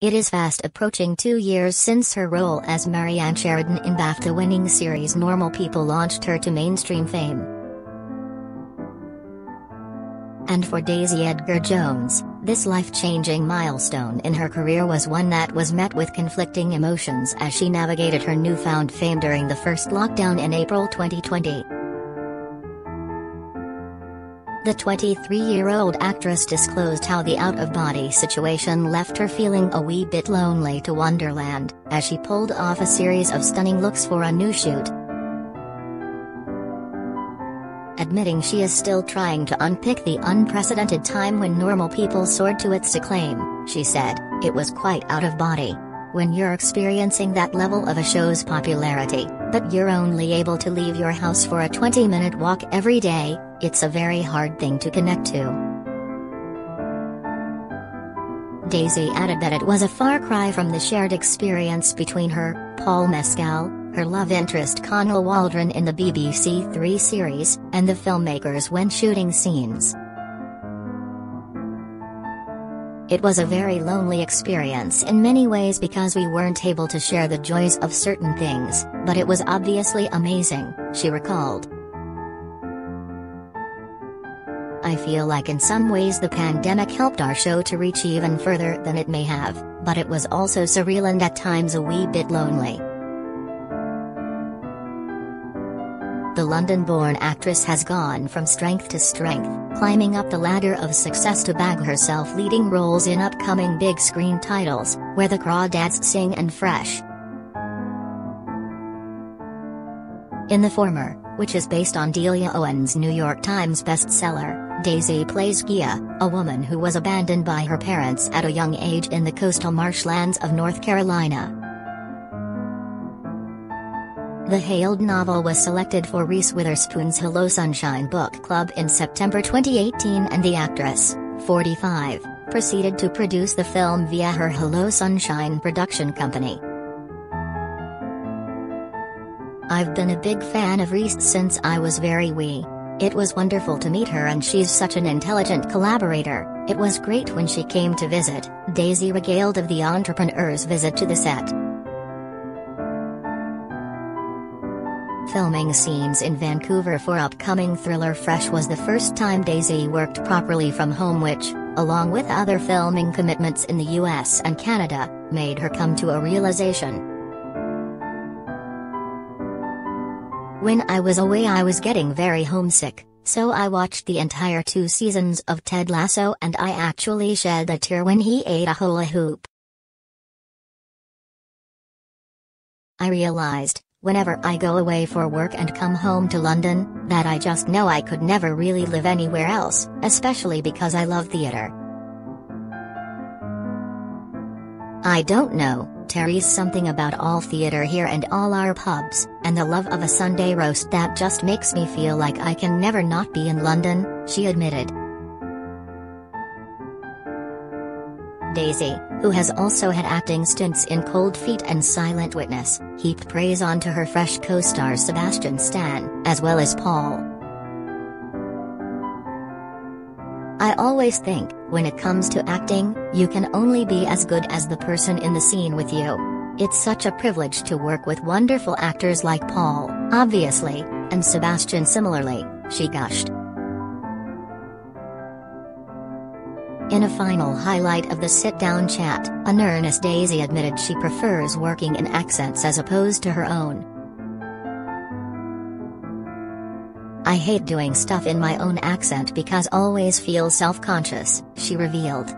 It is fast approaching two years since her role as Marianne Sheridan in BAFTA-winning series Normal People launched her to mainstream fame. And for Daisy Edgar Jones, this life-changing milestone in her career was one that was met with conflicting emotions as she navigated her newfound fame during the first lockdown in April 2020. The 23-year-old actress disclosed how the out-of-body situation left her feeling a wee bit lonely to Wonderland, as she pulled off a series of stunning looks for a new shoot. Admitting she is still trying to unpick the unprecedented time when normal people soared to its acclaim, she said, it was quite out of body. When you're experiencing that level of a show's popularity, but you're only able to leave your house for a 20-minute walk every day, it's a very hard thing to connect to. Daisy added that it was a far cry from the shared experience between her, Paul Mescal, her love interest Connell Waldron in the BBC Three series, and the filmmakers when shooting scenes. It was a very lonely experience in many ways because we weren't able to share the joys of certain things, but it was obviously amazing, she recalled. I feel like in some ways the pandemic helped our show to reach even further than it may have, but it was also surreal and at times a wee bit lonely. The London-born actress has gone from strength to strength, climbing up the ladder of success to bag herself leading roles in upcoming big screen titles, Where the Crawdads Sing and Fresh. In the former, which is based on Delia Owens' New York Times bestseller, Daisy plays Gia, a woman who was abandoned by her parents at a young age in the coastal marshlands of North Carolina. The hailed novel was selected for Reese Witherspoon's Hello Sunshine Book Club in September 2018 and the actress, 45, proceeded to produce the film via her Hello Sunshine production company. I've been a big fan of Reese since I was very wee. It was wonderful to meet her and she's such an intelligent collaborator, it was great when she came to visit, Daisy regaled of the entrepreneur's visit to the set. Filming scenes in Vancouver for upcoming thriller Fresh was the first time Daisy worked properly from home which, along with other filming commitments in the US and Canada, made her come to a realization. When I was away I was getting very homesick, so I watched the entire two seasons of Ted Lasso and I actually shed a tear when he ate a hula hoop. I realized, whenever I go away for work and come home to London, that I just know I could never really live anywhere else, especially because I love theatre. I don't know, Terry's something about all theatre here and all our pubs, and the love of a Sunday roast that just makes me feel like I can never not be in London, she admitted. Daisy, who has also had acting stints in Cold Feet and Silent Witness, heaped praise onto her fresh co-star Sebastian Stan, as well as Paul. I always think, when it comes to acting, you can only be as good as the person in the scene with you. It's such a privilege to work with wonderful actors like Paul, obviously, and Sebastian similarly, she gushed. In a final highlight of the sit-down chat, an earnest Daisy admitted she prefers working in accents as opposed to her own. I hate doing stuff in my own accent because always feel self-conscious, she revealed.